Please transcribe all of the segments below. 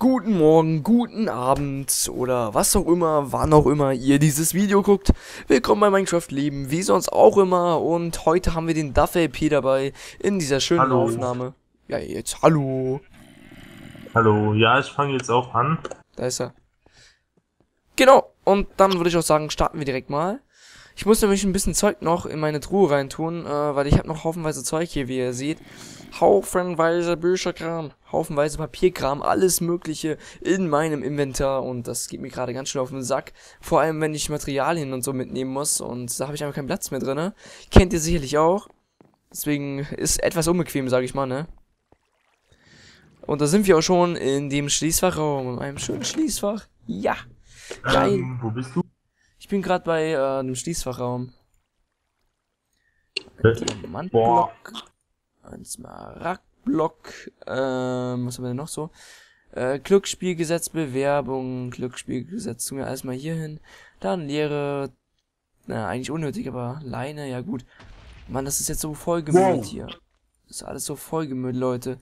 Guten Morgen, guten Abend oder was auch immer, wann auch immer ihr dieses Video guckt. Willkommen bei Minecraft Leben, wie sonst auch immer. Und heute haben wir den Duff LP dabei in dieser schönen Hallo. Aufnahme. Ja, jetzt hallo. Hallo, ja, ich fange jetzt auch an. Da ist er. Genau, und dann würde ich auch sagen, starten wir direkt mal. Ich muss nämlich ein bisschen Zeug noch in meine Truhe reintun, äh, weil ich habe noch haufenweise Zeug hier, wie ihr seht. Haufenweise Bücherkram, haufenweise Papierkram, alles mögliche in meinem Inventar und das geht mir gerade ganz schön auf den Sack. Vor allem, wenn ich Materialien und so mitnehmen muss und da habe ich einfach keinen Platz mehr drinne. Kennt ihr sicherlich auch. Deswegen ist etwas unbequem, sage ich mal, ne? Und da sind wir auch schon in dem Schließfachraum, in einem schönen Schließfach. Ja. Geil. Ähm, wo bist du? Ich bin gerade bei äh, dem Schließfachraum. Diamantblock. Ein Smaragdblock. Ähm, was haben wir denn noch so? Äh, Glücksspielgesetz, Bewerbung, Glücksspielgesetz, tun wir alles mal hier hin. Dann leere, na, eigentlich unnötig, aber Leine, ja gut. Mann, das ist jetzt so vollgemüllt Wow. hier. Das ist alles so vollgemüllt, Leute.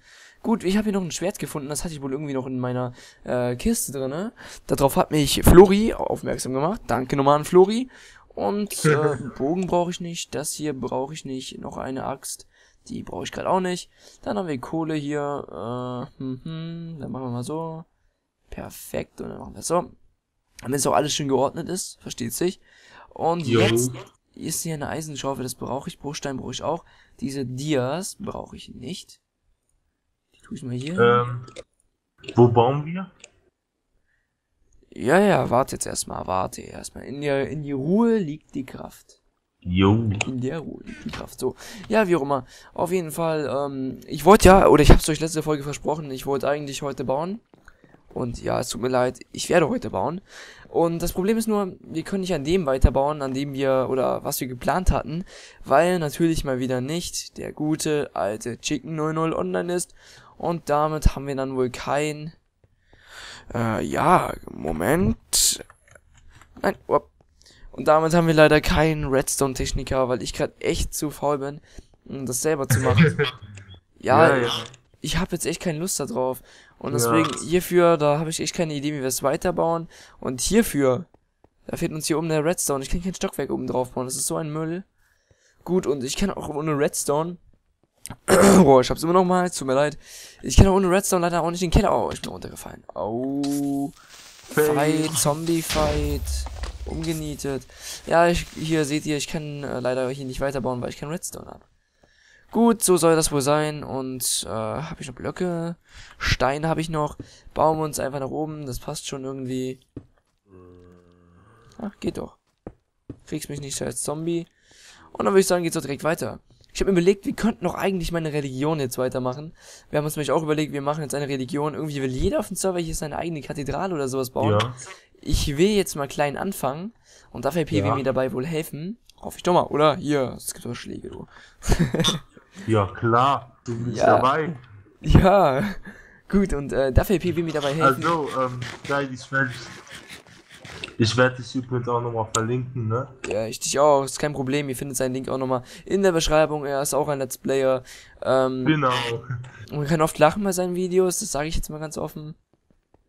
Gut, ich habe hier noch ein Schwert gefunden, das hatte ich wohl irgendwie noch in meiner äh, Kiste drinne. Darauf hat mich Flori aufmerksam gemacht. Danke nochmal an Flori. Und äh, Bogen brauche ich nicht, das hier brauche ich nicht, noch eine Axt, die brauche ich gerade auch nicht. Dann haben wir Kohle hier, äh, hm, hm, dann machen wir mal so. Perfekt, und dann machen wir so. Damit es auch alles schön geordnet ist, versteht sich. Und Jo. jetzt ist hier eine Eisenschaufel, das brauche ich, Bruchstein brauche ich auch. Diese Dias brauche ich nicht. Tue ich mal hier. Ähm, wo bauen wir? Ja, ja, warte jetzt erstmal, warte erstmal. In der, in die Ruhe liegt die Kraft. Jo. In der Ruhe liegt die Kraft. So, ja, wie auch immer. Auf jeden Fall, ähm, ich wollte ja, oder ich habe es euch letzte Folge versprochen, ich wollte eigentlich heute bauen. Und ja, es tut mir leid, ich werde heute bauen. Und das Problem ist nur, wir können nicht an dem weiterbauen, an dem wir, oder was wir geplant hatten, weil natürlich mal wieder nicht der gute alte Chicken 00 online ist. Und damit haben wir dann wohl kein, äh, ja, Moment. Nein, upp. Und damit haben wir leider keinen Redstone-Techniker, weil ich gerade echt zu faul bin, um das selber zu machen. ja, Ja, ja. ich habe jetzt echt keine Lust da drauf. Und Ja. deswegen hierfür, da habe ich echt keine Idee, wie wir es weiterbauen. Und hierfür, da fehlt uns hier oben der Redstone. Ich kann kein Stockwerk oben drauf bauen. Das ist so ein Müll. Gut, und ich kann auch ohne Redstone. Boah, ich hab's immer noch mal. Tut mir leid. Ich kann auch ohne Redstone leider auch nicht in den Keller. Oh, ich bin runtergefallen. Au. Fight, Zombie Fight. Umgenietet. Ja, ich, hier seht ihr, ich kann äh, leider hier nicht weiterbauen, weil ich kein Redstone habe. Gut, so soll das wohl sein. Und äh, habe ich noch Blöcke? Steine habe ich noch. Bauen wir uns einfach nach oben. Das passt schon irgendwie. Ach, geht doch. Kriegst mich nicht als Zombie. Und dann würde ich sagen, geht's doch direkt weiter. Ich habe mir überlegt, wir könnten doch eigentlich meine Religion jetzt weitermachen. Wir haben uns nämlich auch überlegt, wir machen jetzt eine Religion. Irgendwie will jeder auf dem Server hier seine eigene Kathedrale oder sowas bauen. Ja. Ich will jetzt mal klein anfangen. Und dafür will Ja. mir dabei wohl helfen. Hoffe ich doch mal, oder? Hier, es gibt doch Schläge, du. Ja, klar. Du bist Ja. dabei. Ja, gut, und äh, dafür will mir dabei helfen. Also, ähm, geil, ich werde ich werd dich übrigens auch nochmal verlinken, ne? Ja, ich dich auch, ist kein Problem. Ihr findet seinen Link auch nochmal in der Beschreibung. Er ist auch ein Let's Player. Ähm, Genau. und man kann oft lachen bei seinen Videos, das sage ich jetzt mal ganz offen.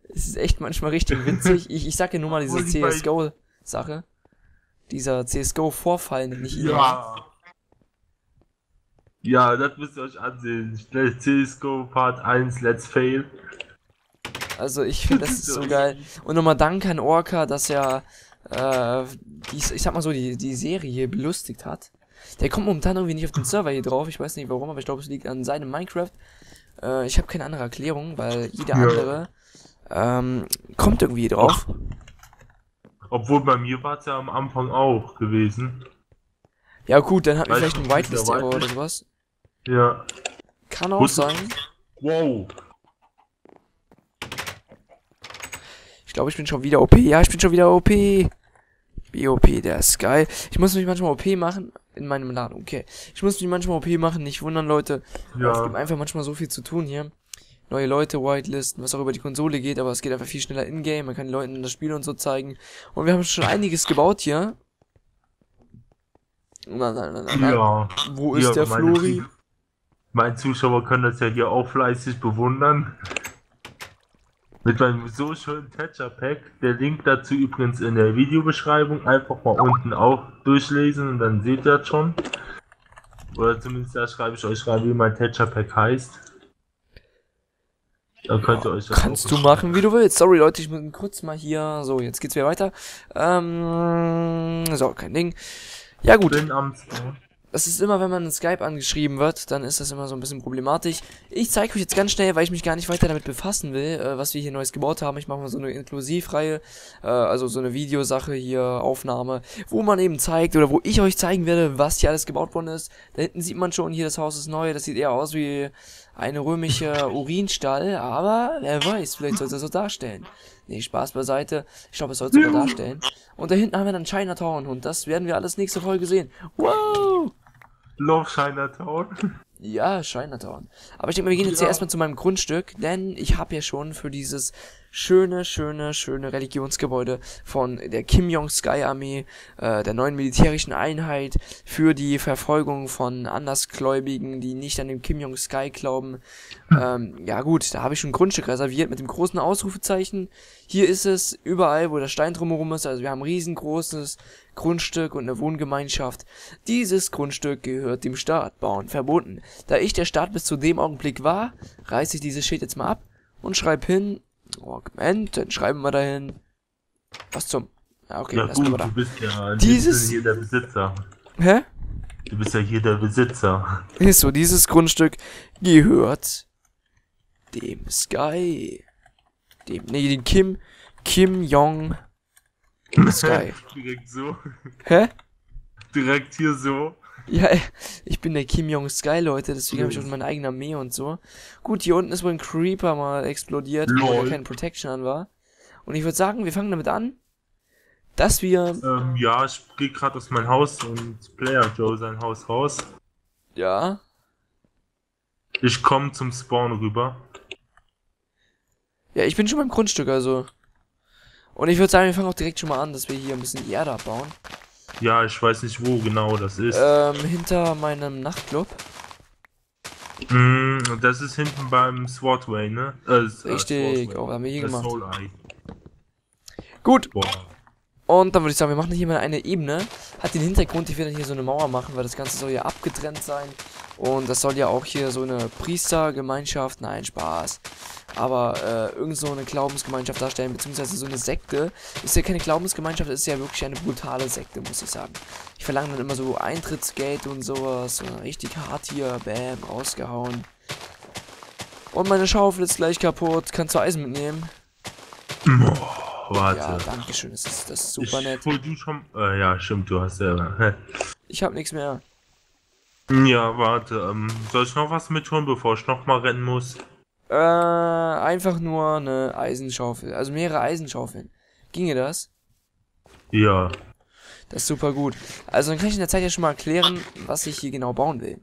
Es ist echt manchmal richtig witzig. Ich, ich sag ja nur mal diese CSGO-Sache. Dieser CSGO-Vorfall, ich ihn. Ja. Ja, das müsst ihr euch ansehen. CSGO Part 1 Let's Fail. Also ich finde, das ist so geil. Und nochmal Dank an Orca, dass er, äh, die, ich sag mal so, die, die Serie hier belustigt hat. Der kommt momentan irgendwie nicht auf den Server hier drauf. Ich weiß nicht warum, aber ich glaube, es liegt an seinem Minecraft. Äh, ich habe keine andere Erklärung, weil jeder Ja. andere ähm, kommt irgendwie drauf. Obwohl bei mir war es ja am Anfang auch gewesen. Ja gut, dann hat Weißt vielleicht du, ein der Whitelist-Error oder sowas. Ja. Kann auch Wusste- sein. Wow. Glaube, ich bin schon wieder OP. Ja, ich bin schon wieder OP. BOP, der ist geil. Ich muss mich manchmal OP machen in meinem Laden. Okay. Ich muss mich manchmal OP machen. Nicht wundern, Leute. Es Ja. gibt einfach manchmal so viel zu tun hier. Neue Leute, Whitelisten, was auch über die Konsole geht, aber es geht einfach viel schneller in-game. Man kann den Leuten das Spiel und so zeigen. Und wir haben schon einiges gebaut hier. Na, na, na, na. Ja. Wo ist Ja, der Flori? Meine Zuschauer können das ja hier auch fleißig bewundern. Mit meinem so schönen Thatcher Pack. Der Link dazu übrigens in der Videobeschreibung. Einfach mal unten auch durchlesen und dann seht ihr das schon. Oder zumindest da schreibe ich euch rein, wie mein Thatcher Pack heißt. Dann könnt ihr euch das Kannst du machen, wie du willst. Sorry, Leute, ich muss kurz mal hier. So, jetzt geht's wieder weiter. Ähm, so, kein Ding. Ja, gut. bin am Spawn. Das ist immer, wenn man in Skype angeschrieben wird, dann ist das immer so ein bisschen problematisch. Ich zeige euch jetzt ganz schnell, weil ich mich gar nicht weiter damit befassen will, äh, was wir hier Neues gebaut haben. Ich mache mal so eine Inklusivreihe, äh, also so eine Videosache hier, Aufnahme, wo man eben zeigt oder wo ich euch zeigen werde, was hier alles gebaut worden ist. Da hinten sieht man schon, hier das Haus ist neu, das sieht eher aus wie eine römische Urinstall, aber wer weiß, vielleicht soll es das so darstellen. Nee, Spaß beiseite. Ich glaube, es soll es sogar darstellen. Und da hinten haben wir dann Chinatown und das werden wir alles nächste Folge sehen. Wow! Love Chinatown. Ja, Chinatown. Aber ich denke mal, wir gehen jetzt hier Ja. erstmal zu meinem Grundstück, denn ich habe ja schon für dieses schöne, schöne, schöne Religionsgebäude von der Kim Jong-Sky Armee, äh, der neuen militärischen Einheit, für die Verfolgung von Andersgläubigen, die nicht an den Kim Jong-Sky glauben. Ähm, ja gut, da habe ich schon ein Grundstück reserviert mit dem großen Ausrufezeichen. Hier ist es, überall, wo der Stein drumherum ist. Also wir haben riesengroßes Grundstück und eine Wohngemeinschaft. Dieses Grundstück gehört dem Staat, Bauen verboten. Da ich der Staat bis zu dem Augenblick war, reiße ich dieses Schild jetzt mal ab und schreibe hin, oh, Moment, dann schreiben wir dahin, was zum, ja okay, Ja wir gut, da. du bist ja Dieses- hier der Besitzer. Hä? Du bist ja hier der Besitzer. Ist so, dieses Grundstück gehört dem Sky. Dem, nee, dem Kim, Kim Jong Sky. Direkt so. Hä? Direkt hier so. Ja, ich bin der Kim Jong Sky, Leute, deswegen habe ich auch meine eigene Armee und so. Gut, hier unten ist wohl ein Creeper mal explodiert, Lol. ja keine Protection an war. Und ich würde sagen, wir fangen damit an, dass wir, Ähm, ja, ich gehe gerade aus meinem Haus und Player Joe sein Haus raus. ja, Ich komme zum Spawn rüber. ja, ich bin schon beim Grundstück, also. Und ich würde sagen, wir fangen auch direkt schon mal an, dass wir hier ein bisschen Erde abbauen. Ja, ich weiß nicht, wo genau das ist. Ähm, hinter meinem Nachtclub. Mm, das ist hinten beim Swordway, ne? Äh, äh, Richtig, Swordway. oh, haben wir hier Das gemacht. Soul Eye. Gut, Boah. Und dann würde ich sagen, wir machen hier mal eine Ebene. Hat den Hintergrund, ich werde hier so eine Mauer machen, weil das Ganze soll ja abgetrennt sein. Und das soll ja auch hier so eine Priestergemeinschaft, nein, Spaß. Aber äh, irgend so eine Glaubensgemeinschaft darstellen, beziehungsweise so eine Sekte. Ist ja keine Glaubensgemeinschaft, ist ja wirklich eine brutale Sekte, muss ich sagen. Ich verlange dann immer so Eintrittsgeld und sowas. So richtig hart hier, bam, rausgehauen. Und meine Schaufel ist gleich kaputt. Kannst du Eisen mitnehmen? Boah, warte. Ja, danke schön. Das ist, das ist super ich, nett. Wo du schon. Äh, ja, stimmt, du hast ja. Ich habe nichts mehr. ja, warte. Ähm, soll ich noch was mitholen, bevor ich nochmal rennen muss? Äh, einfach nur eine Eisenschaufel. Also mehrere Eisenschaufeln. Ginge das? Ja. Das ist super gut. Also dann kann ich in der Zeit ja schon mal erklären, was ich hier genau bauen will.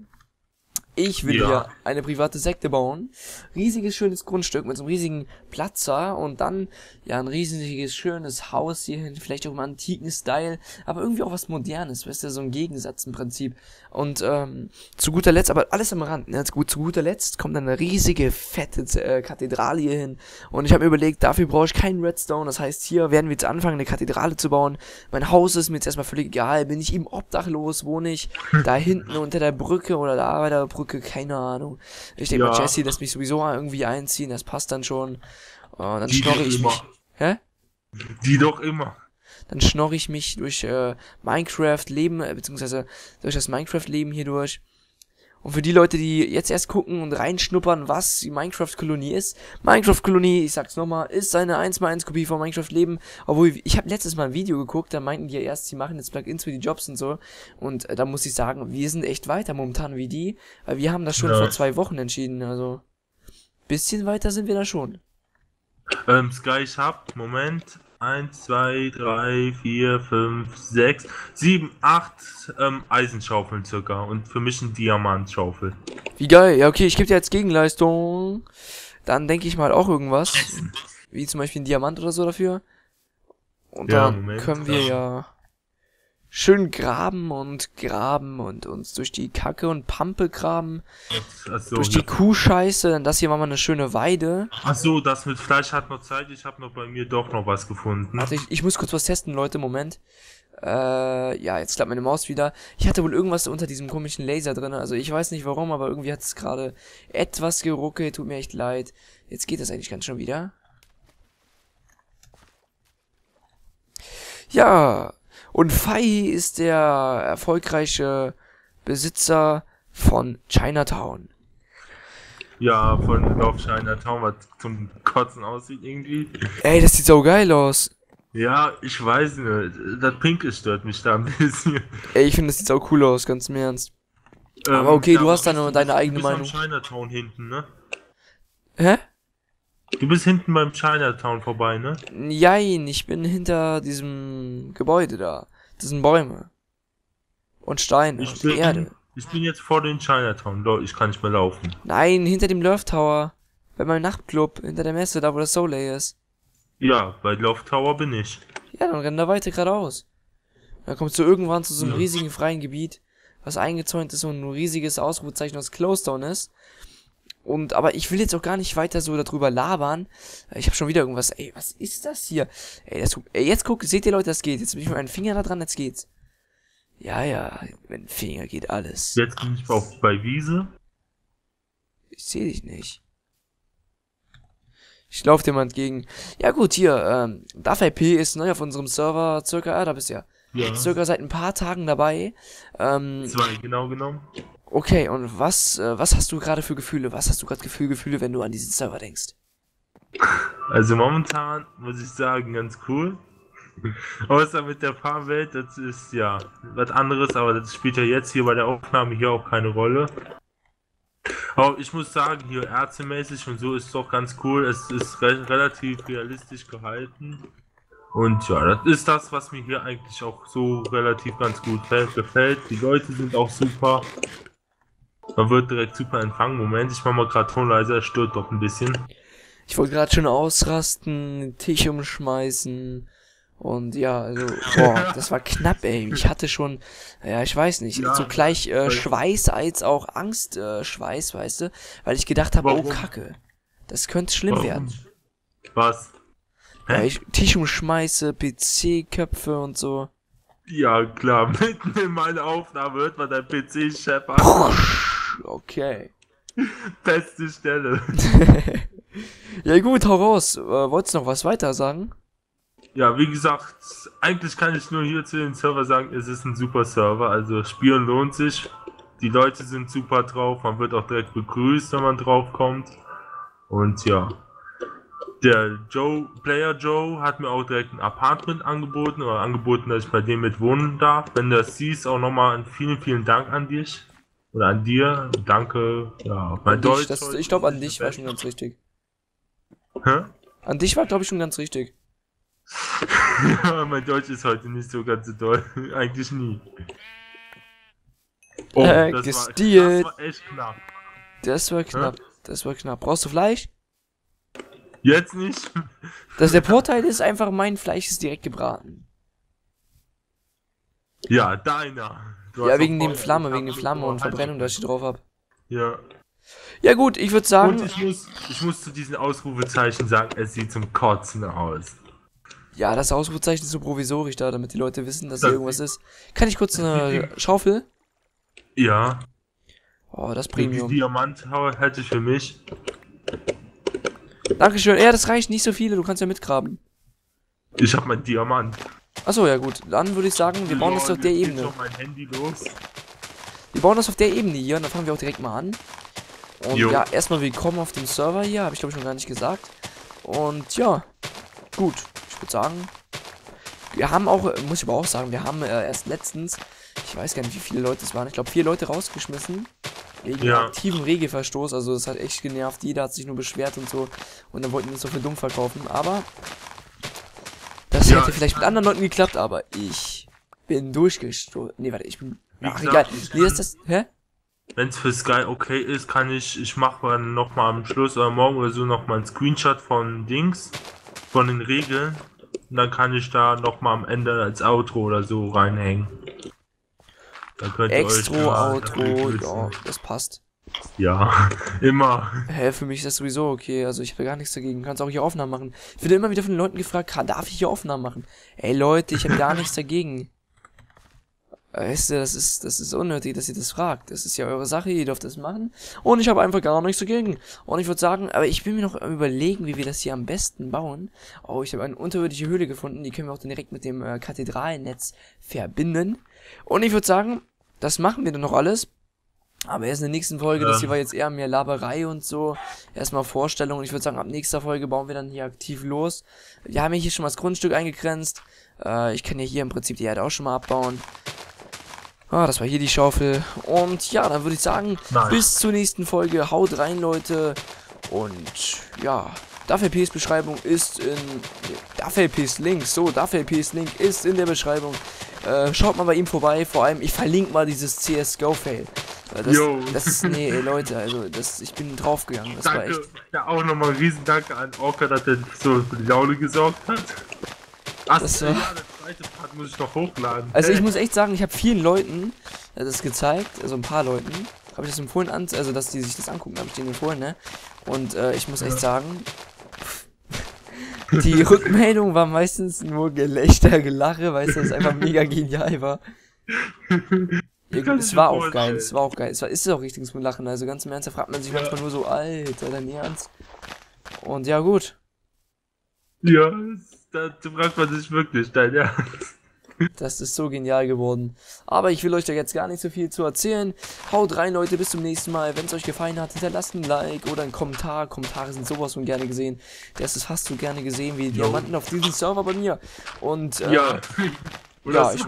Ich will Ja. hier eine private Sekte bauen. Riesiges, schönes Grundstück mit so einem riesigen Platzer und dann, ja, ein riesiges, schönes Haus hier hin, vielleicht auch im antiken Style, aber irgendwie auch was Modernes, weißt du, so ein Gegensatz im Prinzip. Und, ähm, zu guter Letzt, aber alles am Rand, ne, gut, zu guter Letzt kommt dann eine riesige, fette äh, Kathedrale hier hin. Und ich habe mir überlegt, dafür brauche ich keinen Redstone, das heißt, hier werden wir jetzt anfangen, eine Kathedrale zu bauen. Mein Haus ist mir jetzt erstmal völlig egal, bin ich eben obdachlos, wohne ich da hinten unter der Brücke oder da bei der Brücke, keine Ahnung. Ich denke Ja. mal, Jesse lässt mich sowieso irgendwie einziehen, das passt dann schon. Und dann Die schnorre ich immer. mich. Hä? Die doch immer. Dann schnorre ich mich durch äh, Minecraft-Leben, äh, beziehungsweise durch das Minecraft-Leben hier durch. Und für die Leute, die jetzt erst gucken und reinschnuppern, was die Minecraft-Kolonie ist. Minecraft-Kolonie, ich sag's nochmal, ist eine 1x1-Kopie von Minecraft-Leben. Obwohl, ich habe letztes Mal ein Video geguckt, da meinten die ja erst, sie machen jetzt Plugins für die Jobs und so. Und äh, da muss ich sagen, wir sind echt weiter momentan wie die. Weil wir haben das schon Ja. vor zwei Wochen entschieden, also... Bisschen weiter sind wir da schon. Ähm, Sky, ich hab, Moment, 1, 2, 3, 4, 5, 6, 7, 8 ähm, Eisenschaufeln circa und für mich ein Diamantschaufel. Wie geil. Ja, okay, ich gebe dir als Gegenleistung. Dann denke ich mal auch irgendwas. Wie zum Beispiel ein Diamant oder so dafür. Und Ja, dann Moment, können wir ja. Ja schön graben und graben und uns durch die Kacke und Pampe graben, Achso, durch die Kuhscheiße, dann das hier war mal eine schöne Weide. Achso, das mit Fleisch hat noch Zeit. Ich habe noch bei mir doch noch was gefunden. Warte, ich, ich muss kurz was testen, Leute, Moment. Äh, ja, jetzt klappt meine Maus wieder. Ich hatte wohl irgendwas unter diesem komischen Laser drin. Also ich weiß nicht warum, aber irgendwie hat es gerade etwas geruckelt. Tut mir echt leid. Jetzt geht das eigentlich ganz schon wieder. Ja, und Fai ist der erfolgreiche Besitzer von Chinatown. Ja, von Love Chinatown, was zum Kotzen aussieht irgendwie. Ey, das sieht so geil aus. Ja, ich weiß nicht. Das Pinke stört mich da ein bisschen. Ey, ich finde, das sieht so cool aus, ganz im Ernst. Ähm, Aber okay, du hast bist deine- deine eigene Meinung. Chinatown hinten, ne? Hä? Du bist hinten beim Chinatown vorbei, ne? Jein, ich bin hinter diesem Gebäude da. Das sind Bäume. Und Steine Ich und bin, Erde. ich bin jetzt vor den Chinatown. Ich kann nicht mehr laufen. Nein, hinter dem Love Tower. Bei meinem Nachtclub, hinter der Messe, da wo das Soleil ist. Ja, bei Love Tower bin ich. Ja, dann renn da weiter geradeaus. Dann kommst du irgendwann zu so einem Ja. riesigen freien Gebiet, was eingezäunt ist und ein riesiges Ausrufezeichen aus Closed ist. Und, aber ich will jetzt auch gar nicht weiter so darüber labern. Ich habe schon wieder irgendwas. Ey, was ist das hier? Ey, das, ey, jetzt guck, seht ihr Leute, das geht. Jetzt bin ich mit meinem Finger da dran, jetzt geht's. Ja, ja, mit dem Finger geht alles. Jetzt bin ich auf, bei Wiese. Ich sehe dich nicht. Ich laufe dir mal entgegen. Ja gut, hier, ähm, DAF-IP ist neu auf unserem Server, circa, ah, da bist du ja. Ja. Circa seit ein paar Tagen dabei. Ähm, Zwei, genau genommen. Okay, und was, äh, was hast du gerade für Gefühle? Was hast du gerade Gefühl, Gefühle, wenn du an diesen Server denkst? Also momentan muss ich sagen, ganz cool. Außer mit der Fahrwelt, das ist ja was anderes, aber das spielt ja jetzt hier bei der Aufnahme hier auch keine Rolle. Aber ich muss sagen, hier ärztemäßig und so ist doch ganz cool. Es ist re relativ realistisch gehalten. Und ja, das ist das, was mir hier eigentlich auch so relativ ganz gut gefällt. Die Leute sind auch super. Man wird direkt super empfangen. Moment, ich mach mal gerade Ton leiser, stört doch ein bisschen. Ich wollte gerade schon ausrasten, den Tisch umschmeißen. Und ja, also, boah, das war knapp, ey. Ich hatte schon, ja, ich weiß nicht, Ja, so gleich äh, Schweiß als auch Angst, äh, Schweiß, weißt du? Weil ich gedacht habe, oh Warum? Kacke, das könnte schlimm werden. Was? Ja, ich Tisch umschmeiße, PC-Köpfe und so. Ja, klar, mitten in meiner Aufnahme hört man dein PC scheppern. Okay. Beste Stelle. Ja gut, hau raus. Äh, wolltest du noch was weiter sagen? Ja, wie gesagt, eigentlich kann ich nur hier zu den Server sagen, es ist ein super Server. Also spielen lohnt sich. Die Leute sind super drauf. Man wird auch direkt begrüßt, wenn man drauf kommt. Und ja. Der Joe, Player Joe hat mir auch direkt ein Apartment angeboten oder angeboten, dass ich bei dem mit wohnen darf. Wenn du das siehst, auch nochmal vielen, vielen Dank an dich. Oder an dir. Danke. Ja, mein dich, Deutsch das, ich glaube, an dich war schon ganz richtig. Hä? An dich war, glaube ich, schon ganz richtig. Ja, mein Deutsch ist heute nicht so ganz so doll. Eigentlich nie. Äh, das, war, das war echt knapp. Das war knapp. Das war knapp. Brauchst du Fleisch? Jetzt nicht. Das, der Vorteil ist einfach, mein Fleisch ist direkt gebraten. Ja, deiner. Ja, wegen dem. Flamme, wegen hab der Flamme und Verbrennung, dass ich die drauf hab. Ja. Ja gut, ich würde Und sagen, ich muss, ich muss zu diesen Ausrufezeichen sagen, es sieht zum Kotzen aus. ja, das Ausrufezeichen ist so provisorisch da, damit die Leute wissen, dass Das- hier irgendwas ist. Kann ich kurz eine Schaufel? Ja. Oh, das Die Premium. Diamant hätte ich für mich. Dankeschön. Ja, das reicht nicht so viele, du kannst ja mitgraben. Ich habe mein Diamant. Achso, ja gut. Dann würde ich sagen, wir bauen das auf der Ebene. schon mein Handy los. Wir bauen das auf der Ebene hier und dann fangen wir auch direkt mal an. Und Jo. ja, erstmal willkommen auf dem Server hier, habe ich glaube ich noch gar nicht gesagt. Und ja, gut, ich würde sagen, wir haben auch, muss ich aber auch sagen, wir haben äh, erst letztens, ich weiß gar nicht, wie viele Leute es waren, ich glaube vier Leute rausgeschmissen. Wegen Ja. aktivem Regelverstoß, also das hat echt genervt, jeder hat sich nur beschwert und so. Und dann wollten wir uns so für dumm verkaufen, aber das Ja, hätte vielleicht mit anderen Leuten geklappt, aber ich bin durchgestoßen. Nee, warte, ich bin. Wie Ach, gesagt, egal. Nee, ist das. Hä? Wenn es für Sky okay ist, kann ich, ich mache dann nochmal am Schluss oder morgen oder so nochmal einen Screenshot von Dings, von den Regeln. und dann kann ich da nochmal am Ende als Outro oder so reinhängen. Dann könnt ihr Extro, euch Outro, ja, das passt. Ja, immer. Hä, für mich ist das sowieso okay. Also ich habe gar nichts dagegen. Kannst auch hier Aufnahmen machen. Ich werde immer wieder von den Leuten gefragt, darf ich hier Aufnahmen machen? Ey Leute, ich habe gar nichts dagegen. Weißt du, das ist, das ist unnötig, dass ihr das fragt. Das ist ja eure Sache, ihr dürft das machen. Und ich habe einfach gar nichts dagegen. Und ich würde sagen, aber ich bin mir noch überlegen, wie wir das hier am besten bauen. Oh, ich habe eine unterirdische Höhle gefunden, die können wir auch direkt mit dem äh, Kathedralnetz verbinden. Und ich würde sagen, das machen wir dann noch alles. Aber erst in der nächsten Folge, das hier war jetzt eher mehr Laberei und so. Erstmal Vorstellung. Ich würde sagen, ab nächster Folge bauen wir dann hier aktiv los. Wir haben hier schon mal das Grundstück eingegrenzt. Äh, ich kann ja hier im Prinzip die Erde auch schon mal abbauen. Ah, das war hier die Schaufel. Und ja, dann würde ich sagen, Nein. bis zur nächsten Folge. Haut rein, Leute. Und ja, DuffLPs Beschreibung ist in... DuffLPs Link, so, DuffLPs Link ist in der Beschreibung. Äh, schaut mal bei ihm vorbei. Vor allem, ich verlinke mal dieses CSGO-Fail. Das, das ist, nee, ey, Leute, also, das, ich bin draufgegangen. Das danke, war echt. Ja, auch nochmal ein Riesendanke an Orca, dass er so für die Laune gesorgt hat. Ach, das war... ja, der zweite Part muss ich noch hochladen. Also, hey. ich muss echt sagen, ich habe vielen Leuten das gezeigt, also ein paar Leuten, habe ich das empfohlen, an, also, dass die sich das angucken, habe ich denen empfohlen, ne? Und, äh, ich muss echt ja. sagen, die Rückmeldung war meistens nur Gelächter, Gelache, weil es einfach mega genial war. es war auch geil, es war auch geil. Es war, ist auch richtig zum Lachen. Also ganz im Ernst, da fragt man sich ja. manchmal nur so, Alter, dein Ernst? Und ja, gut. Ja, da fragt man sich wirklich, dein Ernst. Das ist so genial geworden. Aber ich will euch da jetzt gar nicht so viel zu erzählen. Haut rein, Leute. Bis zum nächsten Mal. Wenn es euch gefallen hat, hinterlasst ein Like oder einen Kommentar. Kommentare sind sowas von gerne gesehen. Das ist fast so gerne gesehen wie Diamanten auf diesem Server bei mir. Und, äh, ja. ja, ich,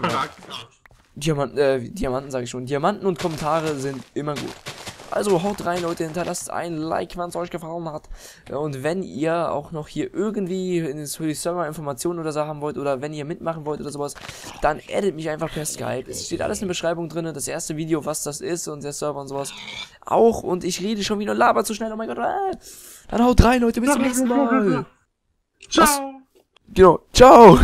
Diamanten, äh, Diamanten sage ich schon. Diamanten und Kommentare sind immer gut. Also haut rein, Leute, hinterlasst ein Like, wenn es euch gefallen hat. Und wenn ihr auch noch hier irgendwie in für die Server Informationen oder so haben wollt oder wenn ihr mitmachen wollt oder sowas, dann addet mich einfach per Skype. Es steht alles in der Beschreibung drin, das erste Video, was das ist und der Server und sowas. Auch und ich rede schon wieder laber zu schnell. Oh mein Gott. Äh. Dann haut rein, Leute, bis zum nächsten Mal. Ciao. Was? Genau. Ciao.